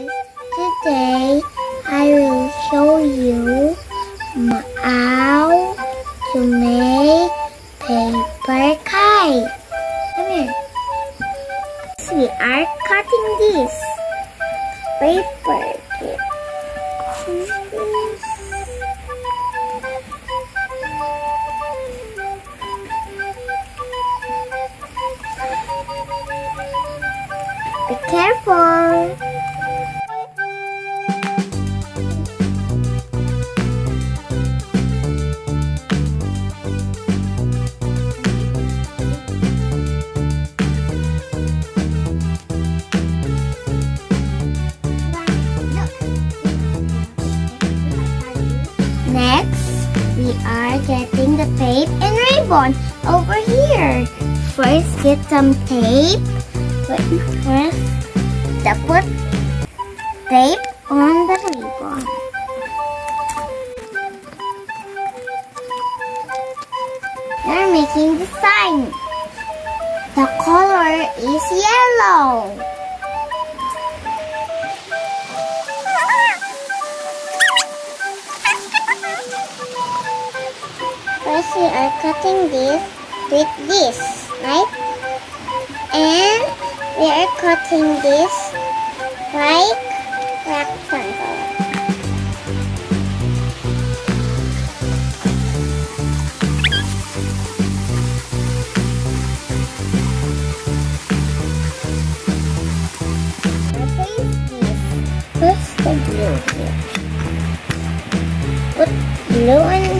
guys, today I will show you how to make paper kite. Come here. We are cutting this paper. Be careful. We are getting the tape and ribbon over here. First, get some tape. Wait, first, the put tape on the ribbon. They're making the sign. The color is yellow. First, we are cutting this with this, right? And we are cutting this like rectangle. What's the glue here? Put glue on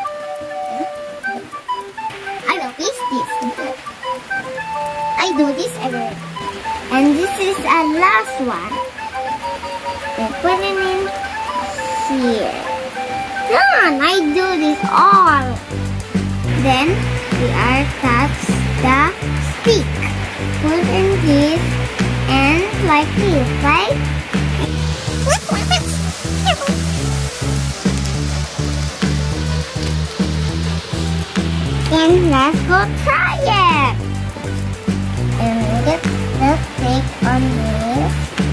I do this every And this is a last one. We put it in here. Done! I do this all. Then we are touch the stick. Put in this and like this, right? And let's go try it. Get the stick on this